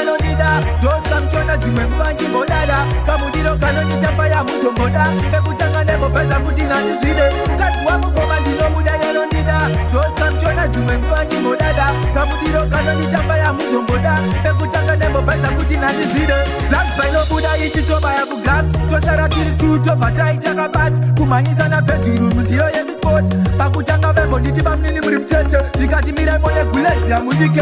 kanonida ndoskamchona dzimwe nguvanjimbodada kamudiro kanoni tamba yamuzomboda pekutanga nepopedza kuti nandizvide ukadzi wamukoma ndinomuda yanonida ndoskamchona dzimwe nguvanjimbodada kamudiro kanoni tamba yamuzomboda pekutanga nepopedza kuti nandizvide lasbainobuda ichitobaya kugraft tosara tiri t tobva taitakabat kumhanyisana bhedhuru mundiyo yekusport pakutanga vembo nditi vamunini muri mutete ndikatimiraimo negulezia mundike